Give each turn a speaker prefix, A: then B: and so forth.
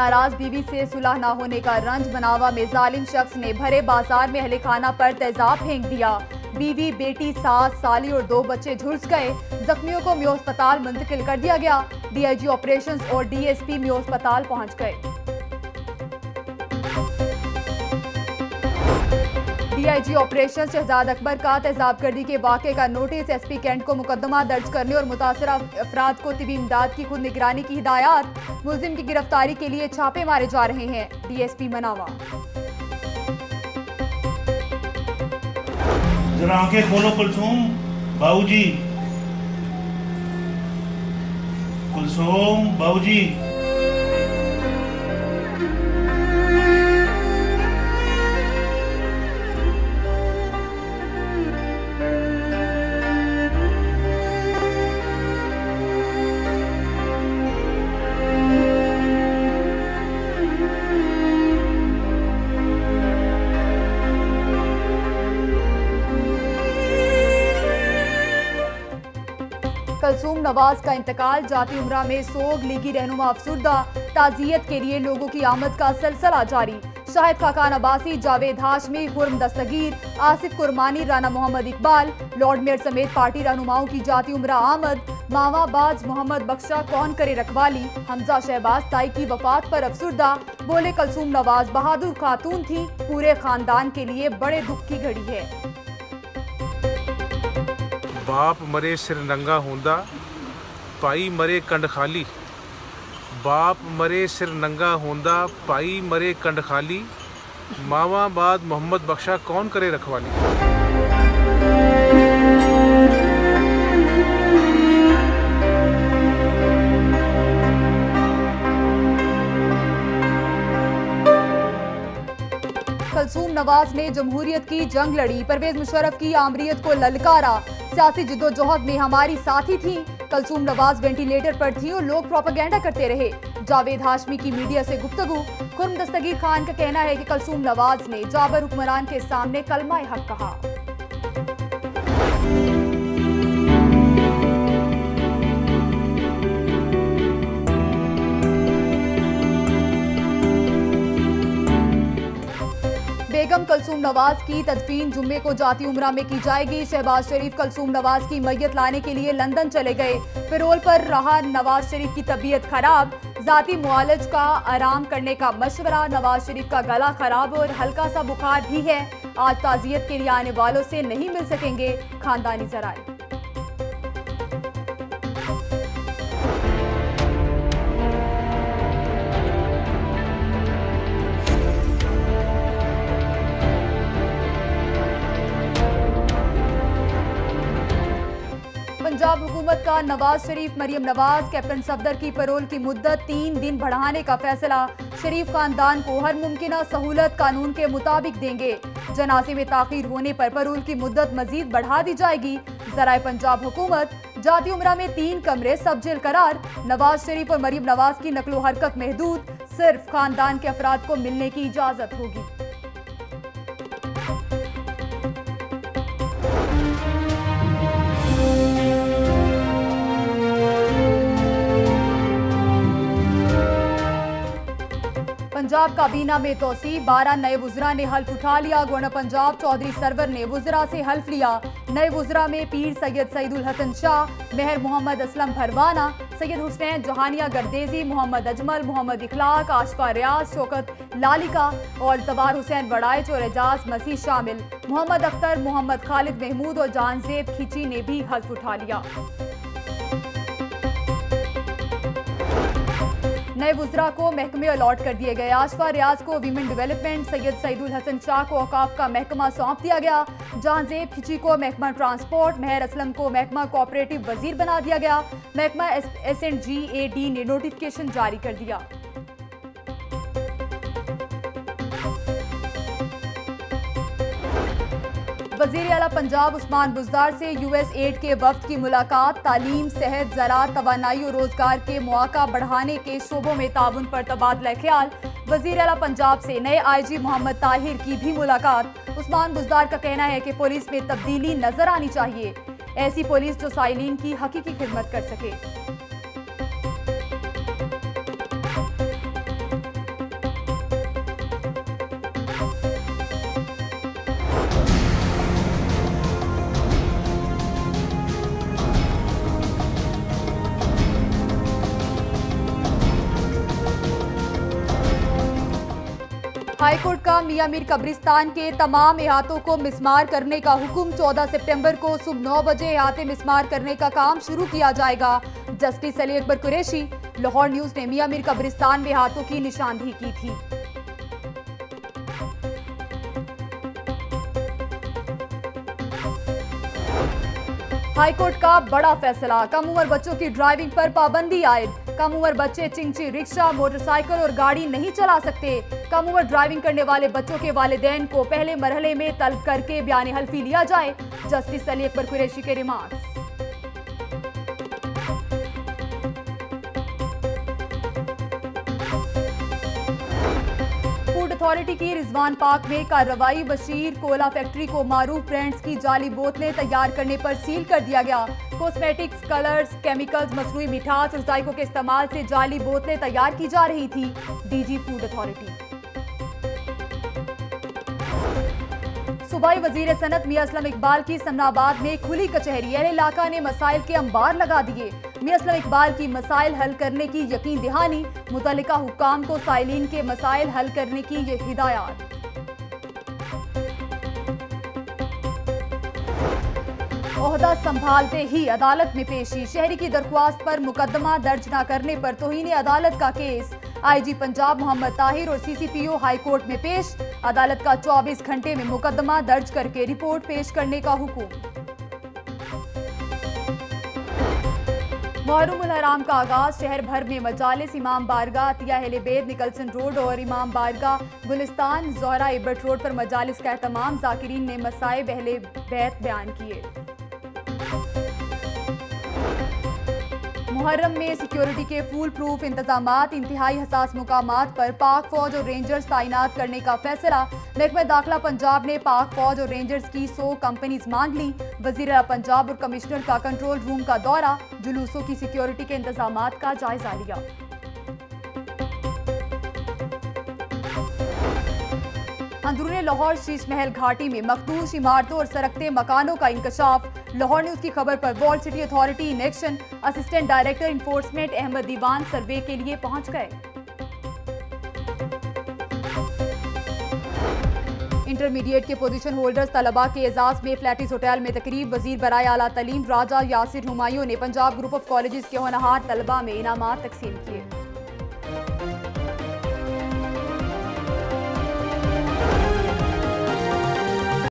A: नाराज़ बीवी से सुलह न होने का रंज बनावा में जालिम शख्स ने भरे बाज़ार में अहले खाना पर तेजाब फेंक दिया। बीवी, बेटी, सास, साली और दो बच्चे झुलस गए। जख्मियों को म्यो अस्पताल मुंतकिल कर दिया गया। डीआईजी ऑपरेशंस और डीएसपी म्यो अस्पताल पहुँच गए। डीआईजी ऑपरेशन शहजाद अकबर का तेजाब गर्दी के वाक़े का नोटिस, एसपी कैंट को मुकदमा दर्ज करने और मुतासर अफराद को तिबी इमदाद की खुद निगरानी की हिदायत। मुलिम की गिरफ्तारी के लिए छापे मारे जा रहे हैं। डीएसपी मनावा।
B: जरा आँखें खोलो, कुलसुम। बाबूजी कुलसुम बाबूजी
A: नवाज़ का इंतकाल, जाति उमरा में सोग, लीगी रहनुमा अफसरदा, ताजियत के लिए लोगों की आमद का सिलसिला जारी। शाहिद खाकान अब्बासी, जावेद हाशमी, हुरम दस्तगीर, आसिफ कुरमानी, राना मोहम्मद इकबाल, लॉर्ड मेयर समेत पार्टी रहनुमाओं की जाति उम्र आमद। मावाबाज मोहम्मद बख्शा, कौन करे रखवाली? हमजा शहबाज ताई की वफात पर अफसरदा, बोले कलसूम नवाज़ बहादुर खातून थी, पूरे खानदान के लिए बड़े दुख की घड़ी है।
C: बाप मरे सिर नंगा होंदा ਭਾਈ ਮਰੇ ਕੰਡ ਖਾਲੀ ਬਾਪ ਮਰੇ ਸਿਰ ਨੰਗਾ ਹੁੰਦਾ ਭਾਈ ਮਰੇ ਕੰਡ ਖਾਲੀ ਮਾਵਾ ਬਾਦ ਮੁਹੰਮਦ ਬਖਸ਼ਾ ਕੌਣ ਕਰੇ ਰਖਵਾਲੀ
A: कलसूम नवाज ने जमहूरियत की जंग लड़ी परवेज मुशर्रफ की आमरीत को ललकारा सियासी जिद्दोजहद में हमारी साथी थी कलसूम नवाज़ वेंटिलेटर पर थी और लोग प्रोपागेंडा करते रहे। जावेद हाशमी की मीडिया से गुप्तगु खुर्म दस्तगीर खान का कहना है कि कलसूम नवाज़ ने जाबर हुक्मरान के सामने कलमा हक कहा। बेगम कलसूम नवाज़ की तदफीन जुम्मे को जाती उमरा में की जाएगी। शहबाज शरीफ कलसूम नवाज़ की मैयत लाने के लिए लंदन चले गए। पेरोल पर रहा नवाज़ शरीफ की तबीयत खराब। जाती मुआलज का आराम करने का मशवरा। नवाज़ शरीफ का गला खराब और हल्का सा बुखार भी है। आज ताजियत के लिए आने वालों से नहीं मिल सकेंगे। खानदानी जराए। हुकूमत का नवाज़ शरीफ, मरियम नवाज़, कैप्टन सफदर की परोल की मुद्दत, तीन दिन बढ़ाने का फैसला। शरीफ खानदान को हर मुमकिन सहूलत कानून के मुताबिक देंगे। जनाजे में ताखिर होने पर परोल की मुद्दत मजीद बढ़ा दी जाएगी। जराए पंजाब हुकूमत, जाती उम्रा में तीन कमरे, सब जेल करार। नवाज़ शरीफ और मरियम नवाज़ की नकलो हरकत महदूद। सिर्फ़ खानदान के अफराद को मिलने की इजाज़त होगी। पंजाब काबीना में तोसी, बारह नए वुजरा ने हल्फ उठा लिया। गवर्नर पंजाब, चौधरी सरवर ने वुजरा से हल्फ लिया। नए वुजरा में पीर सैयद सईदुल हसन शाह, मेहर मोहम्मद असलम भरवाना, सैयद हुसैन जहानिया गर्देजी, मोहम्मद अजमल, मोहम्मद इखलाक, आशफा रियाज शौकत लालिका और जबार हुसैन वड़ाइच और एजाज मसीह शामिल। मोहम्मद अख्तर, मोहम्मद खालिद महमूद और जानजेब खिची ने भी हल्फ उठा लिया। नए वजरा को महकमे अलॉट कर दिए गए आशफा रियाज को वीमेन डेवलपमेंट सैयद सईदुल हसन शाह को औकाफ का महकमा सौंप दिया गया। जहांजेब खिची को महकमा ट्रांसपोर्ट, मेहर असलम को महकमा कोऑपरेटिव वज़ीर बना दिया गया। महकमा S N G A D ने नोटिफिकेशन जारी कर दिया। वज़ीर अला पंजाब उस्मान बुजदार से यूएस एड के वक्त की मुलाकात। तालीम, सेहत, ज़रात तोानाई और रोज़गार के मौका बढ़ाने के शोबों में ताउन पर तबादला ख्याल। वज़ीर अला पंजाब से नए आई जी मोहम्मद ताहिर की भी मुलाकात। उस्मान बुजदार का कहना है कि पुलिस में तब्दीली नज़र आनी चाहिए। ऐसी पुलिस जो साइलिन की हकीकी खिदमत कर सके। हाईकोर्ट का मियाँ मीर कब्रिस्तान के तमाम इहातों को मिसमार करने का हुक्म 14 सितंबर को सुबह नौ बजे इहाते मिसमार करने का काम शुरू किया जाएगा। जस्टिस अली अकबर कुरैशी, लाहौर न्यूज़ ने मियाँ मीर कब्रिस्तान में हाथों की निशानदेही की थी। हाईकोर्ट का बड़ा फैसला, कम उम्र बच्चों की ड्राइविंग पर पाबंदी आयद। कम उम्र बच्चे चिंची रिक्शा, मोटरसाइकिल और गाड़ी नहीं चला सकते। कम उम्र ड्राइविंग करने वाले बच्चों के वालदेन को पहले मरहले में तलब करके बयान हल्फी लिया जाए। जस्टिस अली अकबर कुरैशी के रिमार्क्स। अथॉरिटी की रिजवान पार्क में कार्रवाई, बशीर कोला फैक्ट्री को मारूफ ब्रांड्स की जाली बोतलें तैयार करने पर सील कर दिया गया। कॉस्मेटिक्स कलर्स केमिकल्स मसनूई मिठास और जायकों के इस्तेमाल से जाली बोतलें तैयार की जा रही थी, डीजी फ़ूड अथॉरिटी। सूबाई वज़ीर सनत मियाँ असलम इकबाल की समनाबाद में खुली कचहरी अहल इलाका ने मसाइल के अंबार लगा दिए। मियाँ असलम इकबाल की मसाइल हल करने की यकीन दहानी मुतलका हुकाम को साइलिन के मसाइल हल करने की हिदायत। संभालते ही अदालत में पेशी। शहरी की दरख्वास्त पर मुकदमा दर्ज न करने पर तोहीन अदालत का केस। आईजी पंजाब मोहम्मद ताहिर और सीसीपीओ हाईकोर्ट में पेश। अदालत का 24 घंटे में मुकदमा दर्ज करके रिपोर्ट पेश करने का हुक्म। अलहराम का आगाज़, शहर भर में मजालिस, इमाम बारगाह अतिया हेलीबेद निकलसन रोड और इमाम बारगा गुलिस्तान, जोहरा इबट रोड पर मजालिस का तमाम जाकिरीन ने मसाए बहले बैत बयान किए। मुहर्रम में सिक्योरिटी के फुल प्रूफ इंतज़ाम इंतहाई हसास मुकाम पर पाक फौज और रेंजर्स तैनात करने का फैसला। महकमा दाखिला पंजाब ने पाक फौज और रेंजर्स की सौ कंपनीज़ मांग ली। वज़ीर पंजाब और कमिश्नर का कंट्रोल रूम का दौरा, जुलूसों की सिक्योरिटी के इंतज़ाम का जायजा लिया। अंदरून लाहौर शीश महल घाटी में मखदूश इमारतों और सरकते मकानों का इंकशाफ। लाहौर न्यूज़ की खबर पर walled city authority in action. Assistant director enforcement Ahmed Dewan survey के लिए पहुँच गए। इंटरमीडिएट के पोजीशन होल्डर्स तलबा के एजाज में फ्लैटिस होटल में तकरीब वज़ीर बराए आला तलीम। राजा यासिर हुमायूं ने पंजाब ग्रुप ऑफ़ कॉलेजेस के होनहार तलबा में इनाम तकसीम किए।